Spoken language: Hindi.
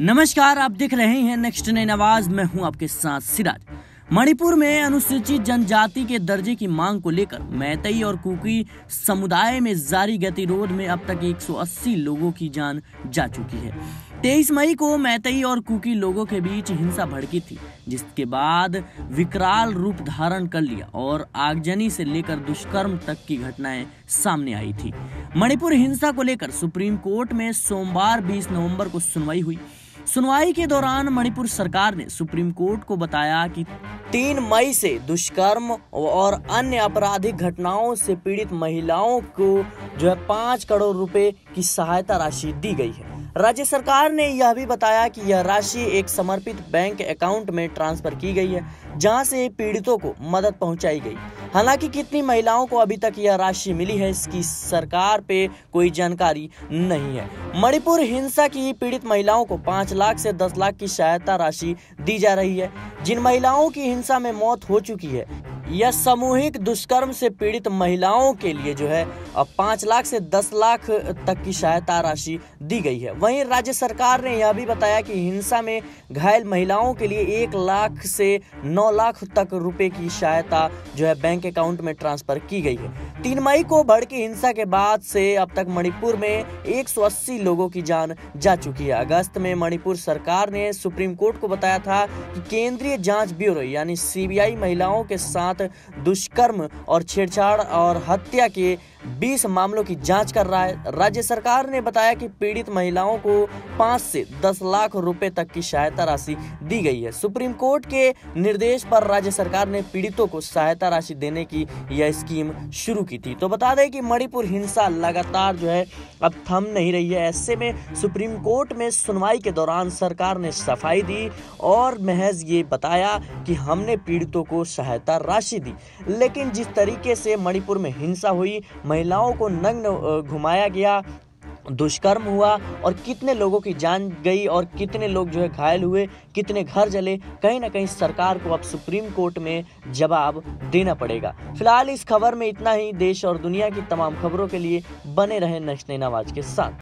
नमस्कार, आप देख रहे हैं नेक्स्ट नई आवाज़ मैं हूँ आपके साथ सिराज। मणिपुर में अनुसूचित जनजाति के दर्जे की मांग को लेकर मैतई और कुकी समुदाय में जारी गतिरोध में अब तक 180 लोगों की जान जा चुकी है। 23 मई को मैतई और कुकी लोगों के बीच हिंसा भड़की थी, जिसके बाद विकराल रूप धारण कर लिया और आगजनी से लेकर दुष्कर्म तक की घटनाएँ सामने आई थी। मणिपुर हिंसा को लेकर सुप्रीम कोर्ट में सोमवार 20 नवंबर को सुनवाई हुई। सुनवाई के दौरान मणिपुर सरकार ने सुप्रीम कोर्ट को बताया कि तीन मई से दुष्कर्म और अन्य आपराधिक घटनाओं से पीड़ित महिलाओं को जो है पाँच करोड़ रुपए की सहायता राशि दी गई है। राज्य सरकार ने यह भी बताया कि यह राशि एक समर्पित बैंक अकाउंट में ट्रांसफ़र की गई है, जहाँ से पीड़ितों को मदद पहुंचाई गई। हालाँकि कितनी महिलाओं को अभी तक यह राशि मिली है, इसकी सरकार पे कोई जानकारी नहीं है। मणिपुर हिंसा की पीड़ित महिलाओं को पाँच लाख से दस लाख की सहायता राशि दी जा रही है। जिन महिलाओं की हिंसा में मौत हो चुकी है, यह सामूहिक दुष्कर्म से पीड़ित महिलाओं के लिए जो है पाँच लाख से दस लाख तक की सहायता राशि दी गई है। वहीं राज्य सरकार ने यह भी बताया कि हिंसा में घायल महिलाओं के लिए एक लाख से नौ लाख तक रुपए की सहायता जो है बैंक अकाउंट में ट्रांसफ़र की गई है। तीन मई को भड़की हिंसा के बाद से अब तक मणिपुर में 180 लोगों की जान जा चुकी है। अगस्त में मणिपुर सरकार ने सुप्रीम कोर्ट को बताया था कि केंद्रीय जाँच ब्यूरो यानी सीबीआई महिलाओं के साथ दुष्कर्म और छेड़छाड़ और हत्या के 20 मामलों की जाँच कर रहा है। राज्य सरकार ने बताया कि पीड़ित महिलाओं को 5 से 10 लाख रुपए तक की सहायता राशि दी गई है। सुप्रीम कोर्ट के निर्देश पर राज्य सरकार ने पीड़ितों को सहायता राशि देने की यह स्कीम शुरू की थी। तो बता दें कि मणिपुर हिंसा लगातार जो है अब थम नहीं रही है। ऐसे में सुप्रीम कोर्ट में सुनवाई के दौरान सरकार ने सफ़ाई दी और महज ये बताया कि हमने पीड़ितों को सहायता राशि दी। लेकिन जिस तरीके से मणिपुर में हिंसा हुई महिलाओं को नग्न घुमाया गया, दुष्कर्म हुआ और कितने लोगों की जान गई और कितने लोग जो है घायल हुए, कितने घर जले, कहीं ना कहीं सरकार को अब सुप्रीम कोर्ट में जवाब देना पड़ेगा। फ़िलहाल इस खबर में इतना ही। देश और दुनिया की तमाम खबरों के लिए बने रहे नेक्स्ट नवाज़ के साथ।